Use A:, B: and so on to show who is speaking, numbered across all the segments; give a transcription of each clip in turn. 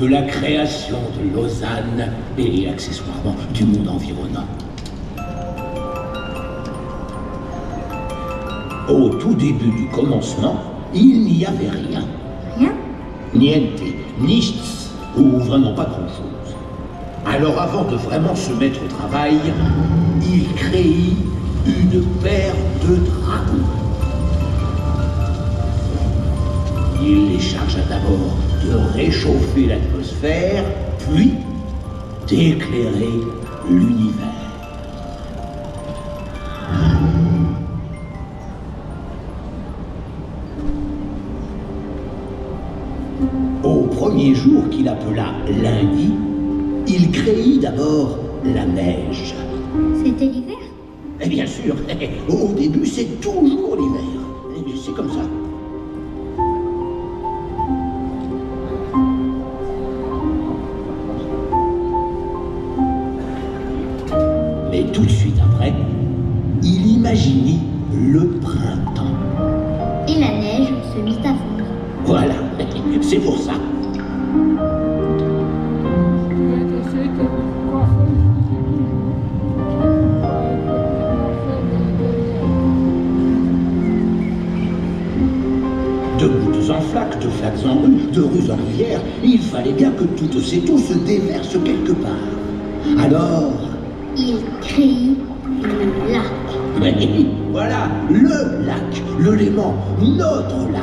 A: de la création de Lausanne
B: et accessoirement du monde environnant. Au tout début du commencement, il n'y avait rien.
A: Rien?
B: Niente, nichts, ou vraiment pas grand-chose. Alors avant de vraiment se mettre au travail, il créit une paire de dragons. Il les chargea d'abord de réchauffer l'atmosphère, puis d'éclairer l'univers. Au premier jour qu'il appela lundi, il créit d'abord la neige.
A: C'était l'hiver?
B: Et bien sûr, au début, c'est toujours l'hiver. C'est comme ça. Tout de suite après, il imaginit le printemps.
A: Et la neige se mit à fondre.
B: Voilà, c'est pour ça. De gouttes en flaques, de flaques en rue, de rues en rivière, il fallait bien que toutes ces eaux se déversent quelque part. Alors,
A: Il créit le lac.
B: mais voilà, le lac, le Léman, notre lac.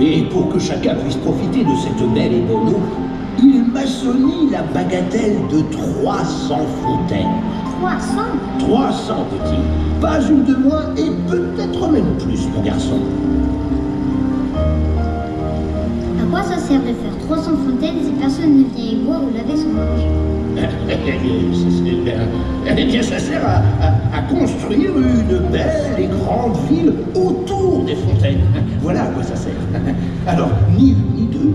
B: Et pour que chacun puisse profiter de cette belle et bonne eau, il maçonnit la bagatelle de 300 fontaines.
A: 300
B: 300 petits, pas une de moins et peut-être même plus, mon garçon.
A: Quoi ça sert de faire 300 fontaines si personne ne vient y boire ou laver son linge
B: Eh bien, ça sert à, à- à construire une belle et grande ville autour des fontaines. Voilà à quoi ça sert. Alors, ni une ni deux,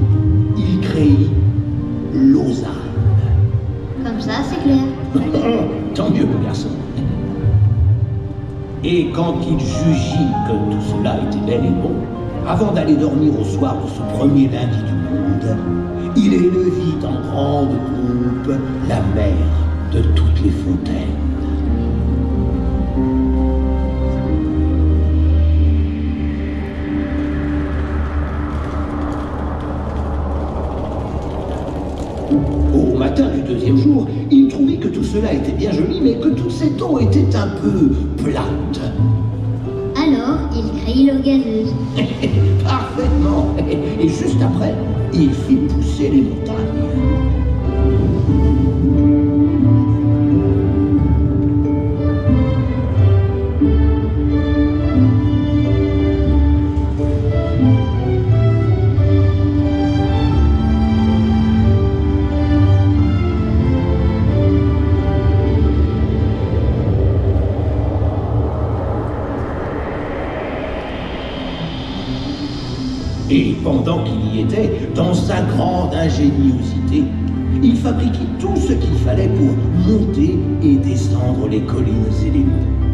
B: il créit Lausanne.
A: Comme ça, c'est clair.
B: Tant mieux, mon garçon. Et quand il jugit que tout cela était bel et bon, avant d'aller dormir au soir de ce premier lundi du monde, il élevit en grande pompe la mère de toutes les fontaines. Au matin du deuxième jour, il trouvait que tout cela était bien joli, mais que toute cette eau était un peu plate.
A: Il créit l'eau gazeuse.
B: Parfaitement. Et juste après, il fit pousser les montagnes. Pendant qu'il y était, dans sa grande ingéniosité, il fabriquait tout ce qu'il fallait pour monter et descendre les collines et les monts.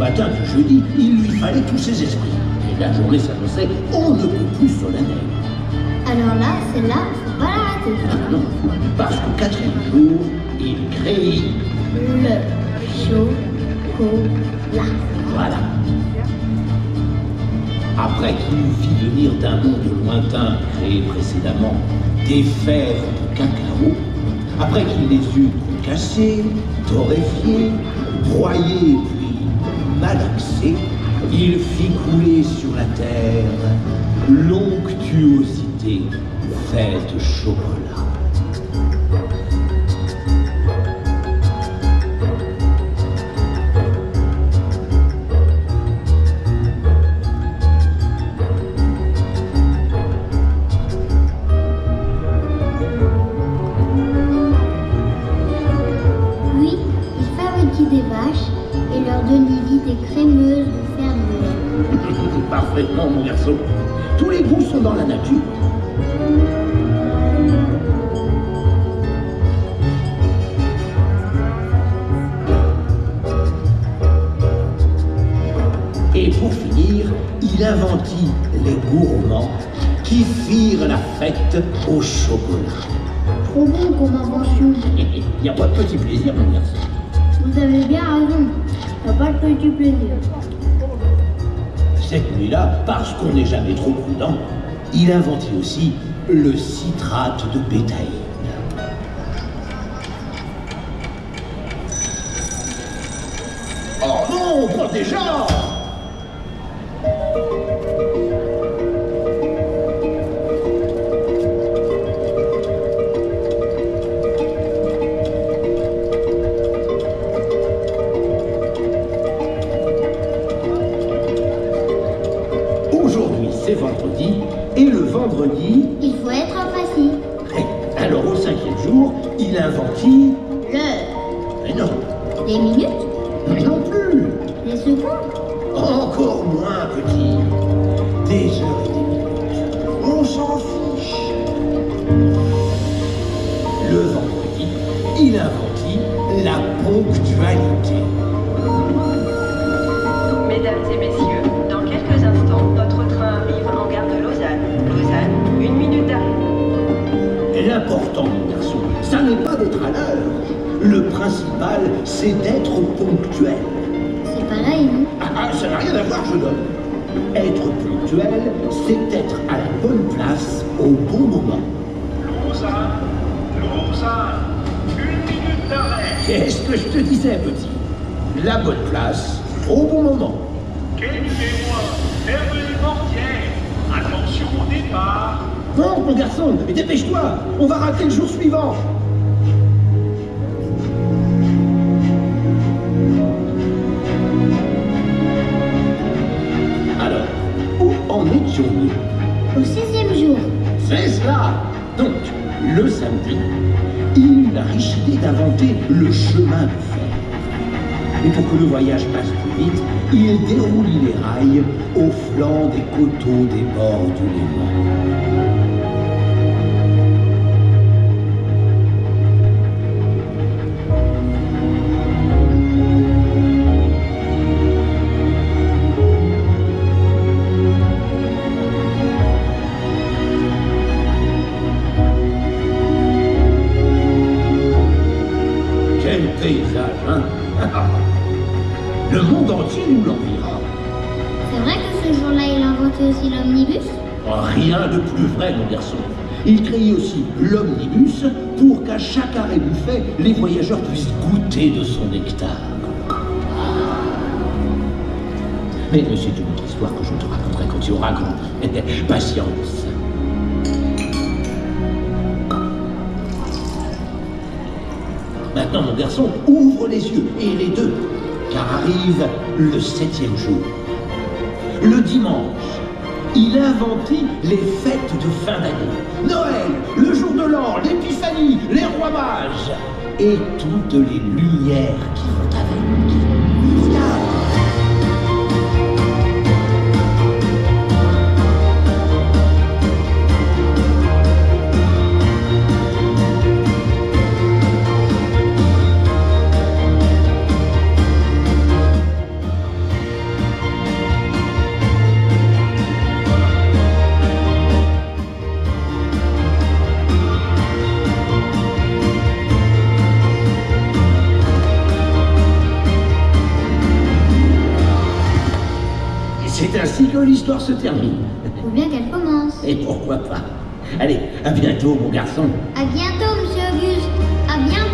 B: Matin du jeudi, il lui fallait tous ses esprits. Et la journée s'annonçait on ne peut plus solennelle.
A: Alors là, celle-là, faut pas la rater.
B: Ah non, parce qu'au quatrième jour, il crée.
A: Le chocolat.
B: Voilà. Après qu'il fit venir d'un monde lointain, créé précédemment, des fèves de cacao, après qu'il les eut concassées, torréfiées, broyées puis malaxées, il fit couler sur la terre l'onctuosité faite chocolat. Chocolat.
A: Trop bon comme invention.
B: Il n'y a pas de petit plaisir, mon garçon.
A: Vous avez bien raison. T'as pas de petit plaisir.
B: Cette nuit-là, parce qu'on n'est jamais trop prudent, il inventit aussi le citrate de bétaïne. Oh non, pas déjà Mon garçon, ça n'est pas d'être à l'heure. Le principal, c'est d'être ponctuel.
A: C'est pareil, non?
B: Ah, ah, ça n'a rien à voir, jeune homme. Être ponctuel, c'est être à la bonne place au bon moment.
C: Lausanne, Lausanne, une minute d'arrêt.
B: Qu'est-ce que je te disais, petit? La bonne place au bon moment.
C: Calmez-moi, fermez les portières. Attention au départ.
B: Non, mon garçon, mais dépêche-toi, on va rater le jour suivant. Alors, où en étions-nous?
A: Au sixième jour.
B: C'est cela Donc, le samedi, il eut la riche idée d'inventer le chemin de fer. Et pour que le voyage passe plus vite, il déroulit les rails au flanc des coteaux des bords du Léman. Chaque arrêt buffet, les voyageurs puissent goûter de son nectar. Mais c'est une autre histoire que je te raconterai quand tu auras grand. Patience. Maintenant, mon garçon, ouvre les yeux, et les deux, car arrive le septième jour. Le dimanche, il inventit les fêtes de fin d'année. Noël, le jour de l'an, l'épiphanie, les rois mages, et toutes les lumières qui vont c'est ainsi que l'histoire se termine.
A: Ou bien qu'elle commence.
B: Et pourquoi pas Allez, à bientôt, mon garçon.
A: À bientôt, monsieur Auguste. À bientôt.